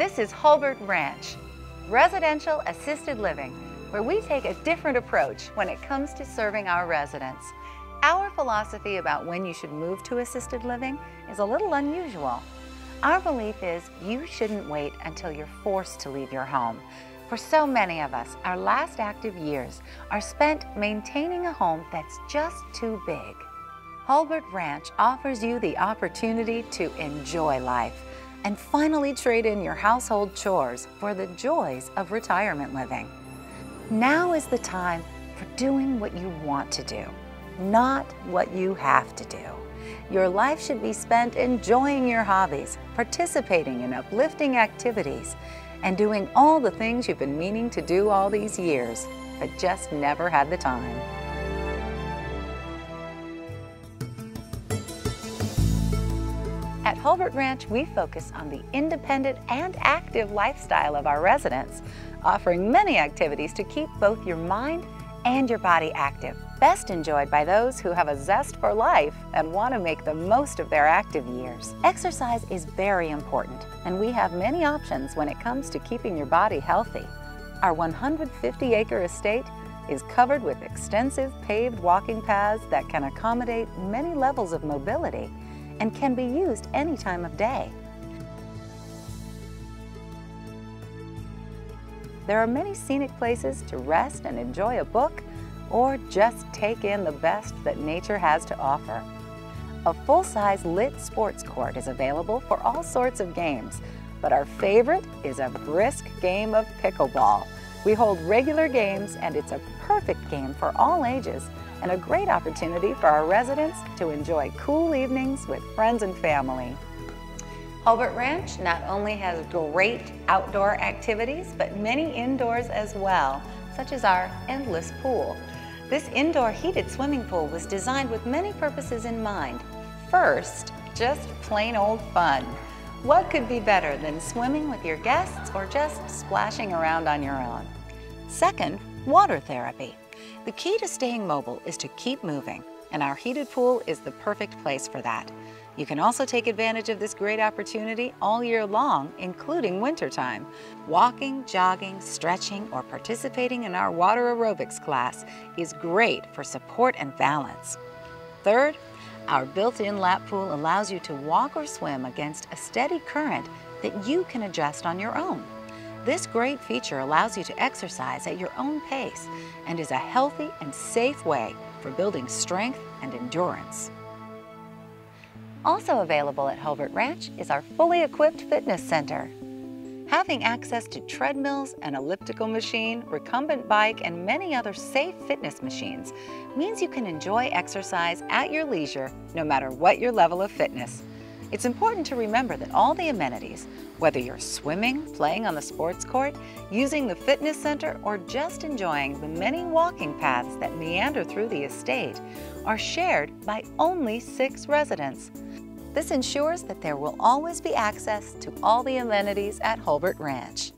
This is Hulbert Ranch, residential assisted living, where we take a different approach when it comes to serving our residents. Our philosophy about when you should move to assisted living is a little unusual. Our belief is you shouldn't wait until you're forced to leave your home. For so many of us, our last active years are spent maintaining a home that's just too big. Hulbert Ranch offers you the opportunity to enjoy life and finally trade in your household chores for the joys of retirement living. Now is the time for doing what you want to do, not what you have to do. Your life should be spent enjoying your hobbies, participating in uplifting activities, and doing all the things you've been meaning to do all these years, but just never had the time. At Hulbert Ranch, we focus on the independent and active lifestyle of our residents, offering many activities to keep both your mind and your body active. Best enjoyed by those who have a zest for life and want to make the most of their active years. Exercise is very important, and we have many options when it comes to keeping your body healthy. Our 150 acre estate is covered with extensive paved walking paths that can accommodate many levels of mobility and can be used any time of day. There are many scenic places to rest and enjoy a book or just take in the best that nature has to offer. A full-size lit sports court is available for all sorts of games, but our favorite is a brisk game of pickleball. We hold regular games and it's a perfect game for all ages and a great opportunity for our residents to enjoy cool evenings with friends and family. Hulbert Ranch not only has great outdoor activities, but many indoors as well, such as our endless pool. This indoor heated swimming pool was designed with many purposes in mind. First, just plain old fun. What could be better than swimming with your guests or just splashing around on your own? Second, water therapy. The key to staying mobile is to keep moving, and our heated pool is the perfect place for that. You can also take advantage of this great opportunity all year long, including wintertime. Walking, jogging, stretching, or participating in our water aerobics class is great for support and balance. Third, our built-in lap pool allows you to walk or swim against a steady current that you can adjust on your own. This great feature allows you to exercise at your own pace and is a healthy and safe way for building strength and endurance. Also available at Hulbert Ranch is our fully equipped fitness center. Having access to treadmills, an elliptical machine, recumbent bike, and many other safe fitness machines means you can enjoy exercise at your leisure no matter what your level of fitness. It's important to remember that all the amenities, whether you're swimming, playing on the sports court, using the fitness center, or just enjoying the many walking paths that meander through the estate, are shared by only six residents. This ensures that there will always be access to all the amenities at Hulbert Ranch.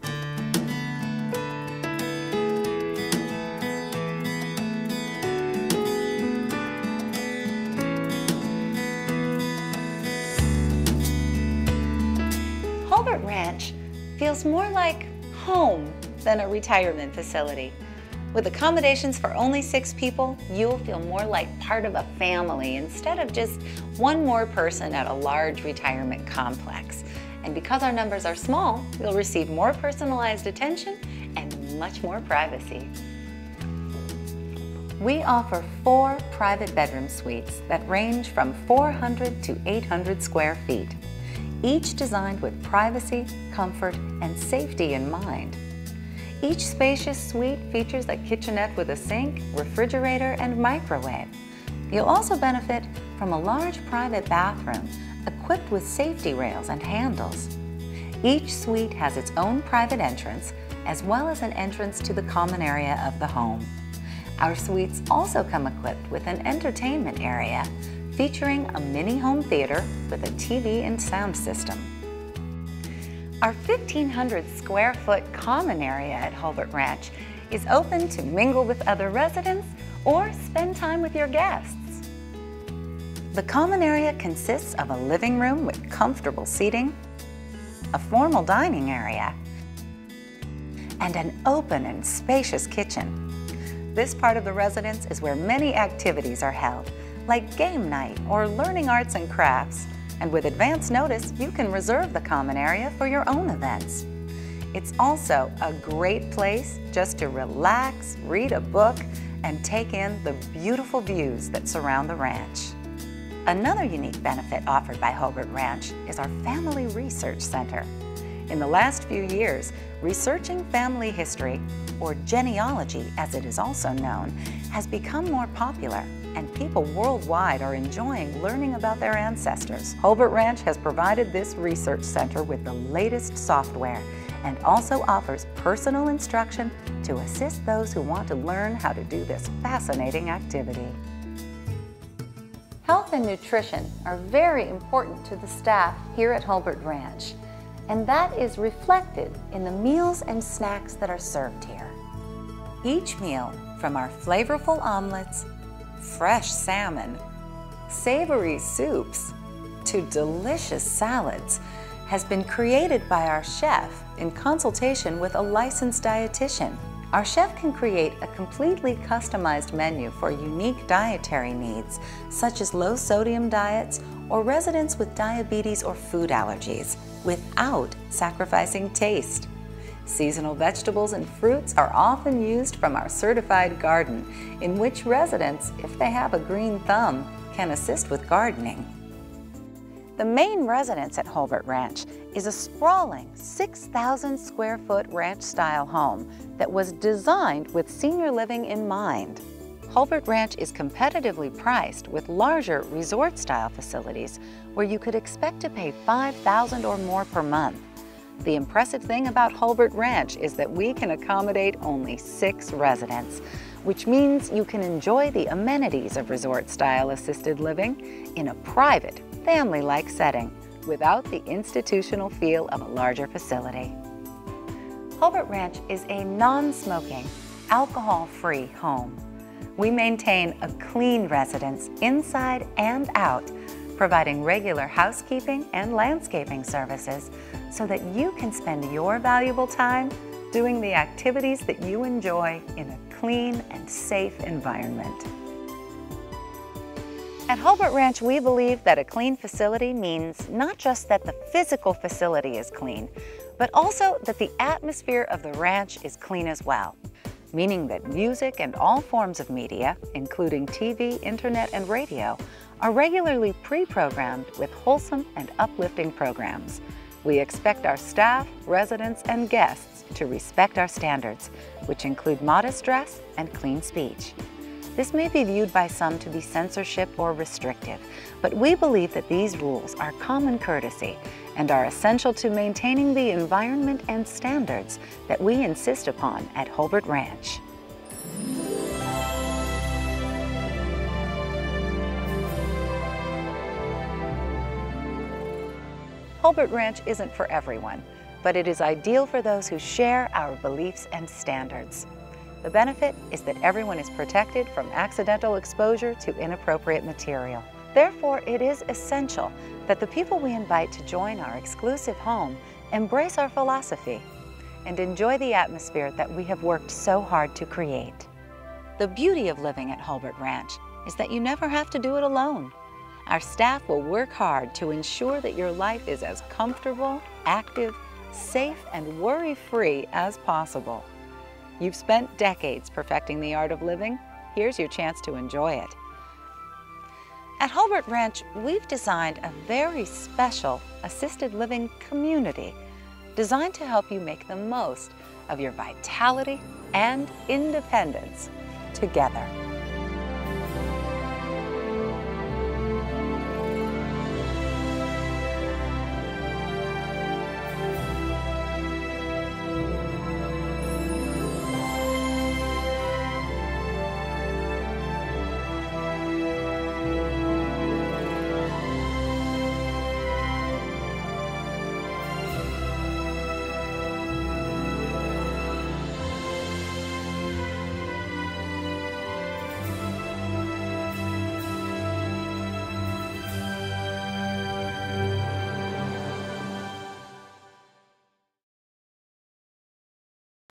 More like home than a retirement facility. With accommodations for only six people, you'll feel more like part of a family instead of just one more person at a large retirement complex. And because our numbers are small, you'll receive more personalized attention and much more privacy. We offer four private bedroom suites that range from 400 to 800 square feet each designed with privacy, comfort, and safety in mind. Each spacious suite features a kitchenette with a sink, refrigerator, and microwave. You'll also benefit from a large private bathroom equipped with safety rails and handles. Each suite has its own private entrance, as well as an entrance to the common area of the home. Our suites also come equipped with an entertainment area featuring a mini home theater with a TV and sound system. Our 1,500 square foot common area at Hulbert Ranch is open to mingle with other residents or spend time with your guests. The common area consists of a living room with comfortable seating, a formal dining area, and an open and spacious kitchen. This part of the residence is where many activities are held, like game night or learning arts and crafts. And with advance notice, you can reserve the common area for your own events. It's also a great place just to relax, read a book, and take in the beautiful views that surround the ranch. Another unique benefit offered by Hulbert Ranch is our Family Research Center. In the last few years, researching family history, or genealogy as it is also known, has become more popular and people worldwide are enjoying learning about their ancestors. Hulbert Ranch has provided this research center with the latest software and also offers personal instruction to assist those who want to learn how to do this fascinating activity. Health and nutrition are very important to the staff here at Hulbert Ranch, and that is reflected in the meals and snacks that are served here. Each meal, from our flavorful omelets, fresh salmon, savory soups, to delicious salads, has been created by our chef in consultation with a licensed dietitian. Our chef can create a completely customized menu for unique dietary needs, such as low sodium diets or residents with diabetes or food allergies, without sacrificing taste. Seasonal vegetables and fruits are often used from our certified garden, in which residents, if they have a green thumb, can assist with gardening. The main residence at Hulbert Ranch is a sprawling 6,000 square foot ranch style home that was designed with senior living in mind. Hulbert Ranch is competitively priced with larger resort style facilities where you could expect to pay 5,000 or more per month. The impressive thing about Hulbert Ranch is that we can accommodate only six residents, which means you can enjoy the amenities of resort-style assisted living in a private, family-like setting without the institutional feel of a larger facility. Hulbert Ranch is a non-smoking, alcohol-free home. We maintain a clean residence inside and out, providing regular housekeeping and landscaping services so that you can spend your valuable time doing the activities that you enjoy in a clean and safe environment. At Hulbert Ranch, we believe that a clean facility means not just that the physical facility is clean, but also that the atmosphere of the ranch is clean as well, meaning that music and all forms of media, including TV, internet, and radio, are regularly pre-programmed with wholesome and uplifting programs. We expect our staff, residents, and guests to respect our standards, which include modest dress and clean speech. This may be viewed by some to be censorship or restrictive, but we believe that these rules are common courtesy and are essential to maintaining the environment and standards that we insist upon at Hulbert Ranch. Hulbert Ranch isn't for everyone, but it is ideal for those who share our beliefs and standards. The benefit is that everyone is protected from accidental exposure to inappropriate material. Therefore, it is essential that the people we invite to join our exclusive home embrace our philosophy and enjoy the atmosphere that we have worked so hard to create. The beauty of living at Hulbert Ranch is that you never have to do it alone. Our staff will work hard to ensure that your life is as comfortable, active, safe, and worry-free as possible. You've spent decades perfecting the art of living. Here's your chance to enjoy it. At Hulbert Ranch, we've designed a very special assisted living community designed to help you make the most of your vitality and independence together.